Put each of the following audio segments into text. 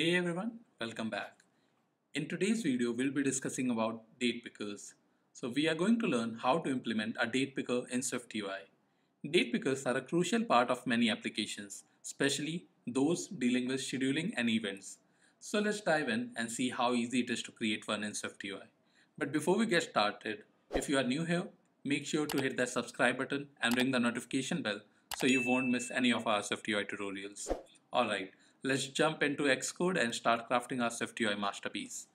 Hey everyone, welcome back. In today's video, we'll be discussing about date pickers. So we are going to learn how to implement a date picker in SwiftUI. Date pickers are a crucial part of many applications, especially those dealing with scheduling and events. So let's dive in and see how easy it is to create one in SwiftUI. But before we get started, if you are new here, make sure to hit that subscribe button and ring the notification bell so you won't miss any of our SwiftUI tutorials. Alright, let's jump into Xcode and start crafting our SwiftUI masterpiece.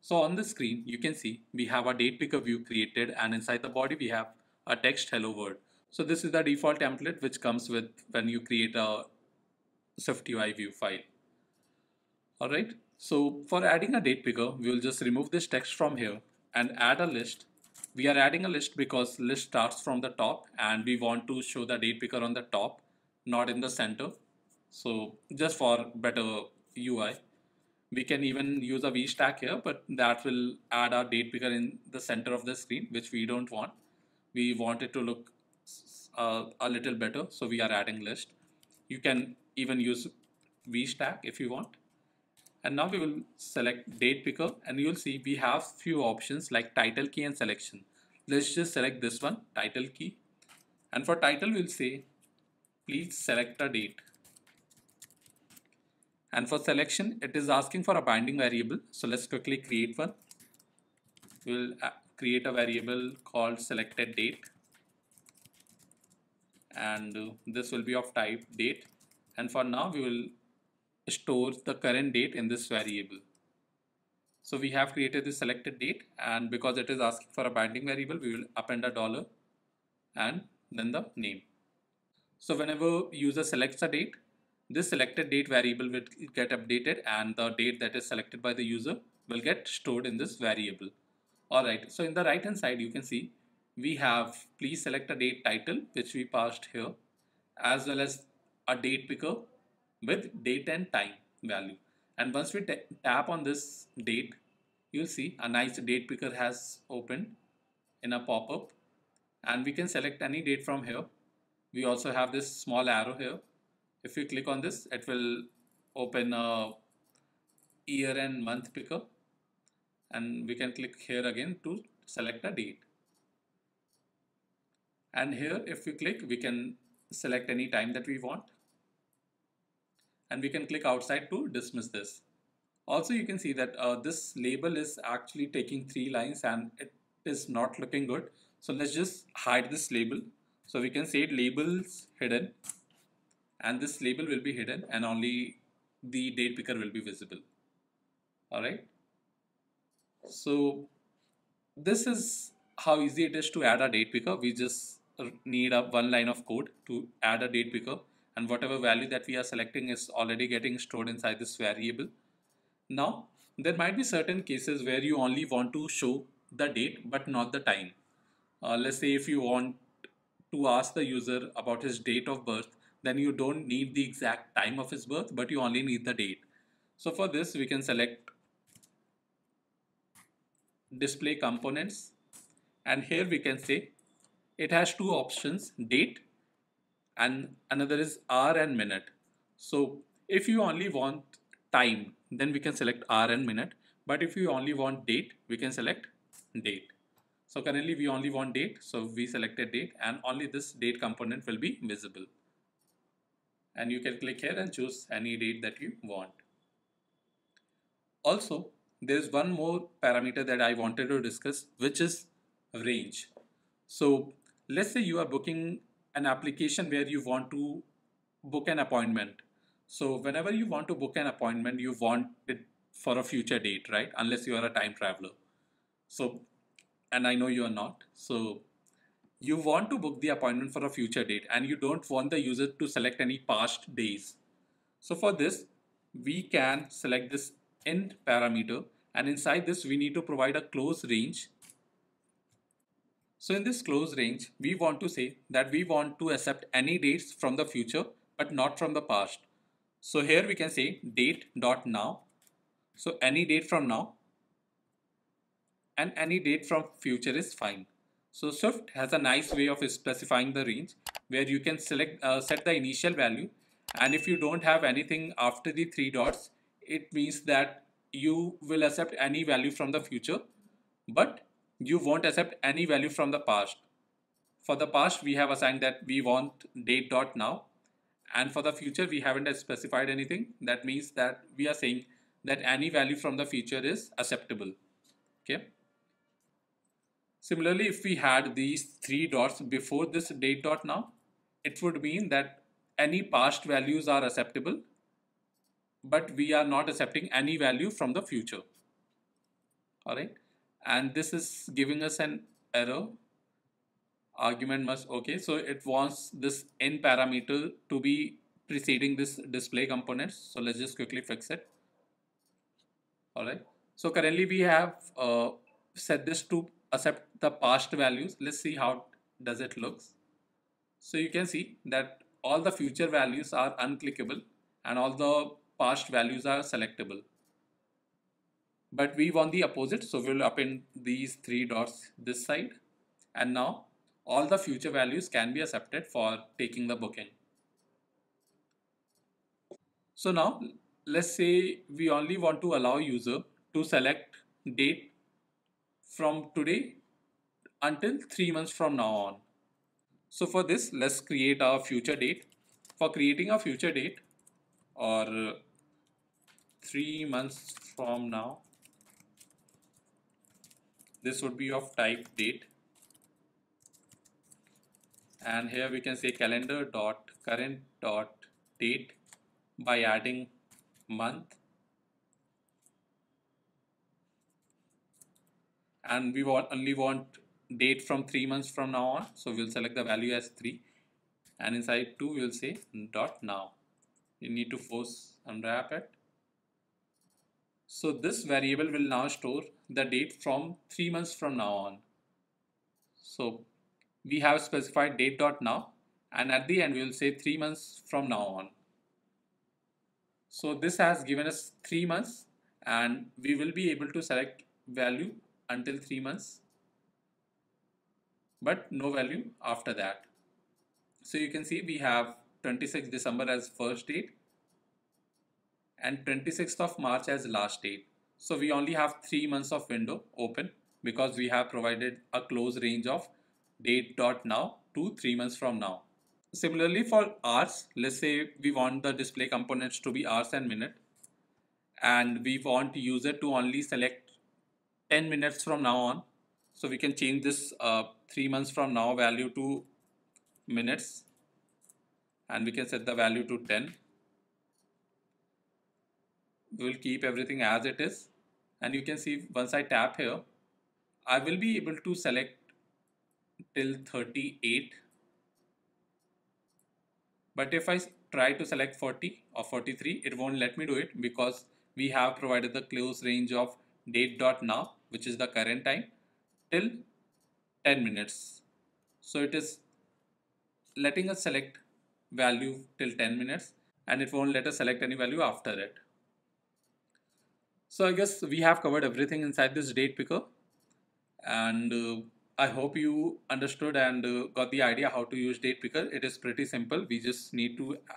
So on the screen, you can see we have a date picker view created and inside the body we have a text hello world. So this is the default template which comes with when you create a SwiftUI view file. Alright, so for adding a date picker, we will just remove this text from here and add a list. We are adding a list because list starts from the top and we want to show the date picker on the top, not in the center. So just for better UI, we can even use a VStack here, but that will add our date picker in the center of the screen, which we don't want. We want it to look uh, a little better, so we are adding list. You can even use VStack if you want. And now we will select date picker and you'll see we have few options like title key and selection. Let's just select this one, title key. And for title, we'll say, please select a date and for selection, it is asking for a binding variable. So let's quickly create one. We'll uh, create a variable called selected date. And uh, this will be of type date. And for now, we will store the current date in this variable. So we have created the selected date and because it is asking for a binding variable, we will append a dollar and then the name. So whenever user selects a date, this selected date variable will get updated and the date that is selected by the user will get stored in this variable. Alright, so in the right hand side you can see we have please select a date title which we passed here as well as a date picker with date and time value. And once we tap on this date, you'll see a nice date picker has opened in a pop-up and we can select any date from here. We also have this small arrow here if we click on this, it will open a year and month picker and we can click here again to select a date. And here if we click, we can select any time that we want and we can click outside to dismiss this. Also, you can see that uh, this label is actually taking three lines and it is not looking good. So let's just hide this label. So we can say labels hidden and this label will be hidden and only the date picker will be visible. All right? So this is how easy it is to add a date picker. We just need a one line of code to add a date picker. And whatever value that we are selecting is already getting stored inside this variable. Now there might be certain cases where you only want to show the date but not the time. Uh, let's say if you want to ask the user about his date of birth then you don't need the exact time of his birth, but you only need the date. So for this, we can select display components. And here we can say it has two options, date and another is hour and minute. So if you only want time, then we can select hour and minute. But if you only want date, we can select date. So currently we only want date. So we selected date and only this date component will be visible and you can click here and choose any date that you want. Also, there's one more parameter that I wanted to discuss, which is range. So let's say you are booking an application where you want to book an appointment. So whenever you want to book an appointment, you want it for a future date, right? Unless you are a time traveler. So, and I know you are not. So you want to book the appointment for a future date and you don't want the user to select any past days. So for this, we can select this in parameter and inside this we need to provide a close range. So in this close range, we want to say that we want to accept any dates from the future but not from the past. So here we can say date dot now. So any date from now and any date from future is fine. So Swift has a nice way of specifying the range where you can select uh, set the initial value. And if you don't have anything after the three dots it means that you will accept any value from the future. But you won't accept any value from the past. For the past we have assigned that we want date dot now. And for the future we haven't specified anything. That means that we are saying that any value from the future is acceptable. Okay similarly if we had these three dots before this date dot now it would mean that any past values are acceptable but we are not accepting any value from the future. All right and this is giving us an error. Argument must okay so it wants this in parameter to be preceding this display components. So let's just quickly fix it. All right so currently we have uh, set this to accept the past values. Let's see how does it looks. So you can see that all the future values are unclickable and all the past values are selectable. But we want the opposite so we'll append these three dots this side. And now all the future values can be accepted for taking the booking so now let's say we only want to allow user to select date from today until three months from now on. So for this let's create our future date. For creating a future date or three months from now this would be of type date. And here we can say calendar dot current dot date by adding month and we want only want date from three months from now on. So we'll select the value as 3 and inside to we'll say dot now. You need to force unwrap it. So this variable will now store the date from three months from now on. So we have specified date dot now. And at the end we will say three months from now on. So this has given us three months. And we will be able to select value until three months but no value after that. So you can see we have 26 December as first date and 26th of March as last date. So we only have three months of window open because we have provided a close range of date dot now to three months from now. Similarly for hours, let's say we want the display components to be hours and minute and we want user to only select 10 minutes from now on. So we can change this uh, three months from now value to minutes. And we can set the value to 10 we will keep everything as it is. And you can see once I tap here I will be able to select till 38 but if I try to select 40 or 43 it won't let me do it because we have provided the close range of date dot now which is the current time till 10 minutes so it is letting us select value till 10 minutes and it won't let us select any value after it so I guess we have covered everything inside this date picker and uh, I hope you understood and uh, got the idea how to use date picker. It is pretty simple. We just need to uh,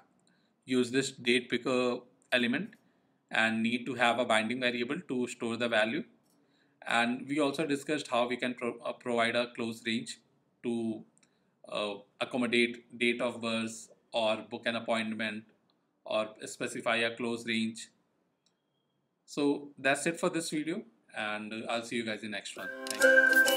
use this date picker element and need to have a binding variable to store the value. And we also discussed how we can pro uh, provide a close range to uh, accommodate date of birth or book an appointment or specify a close range so that's it for this video and I'll see you guys in the next one.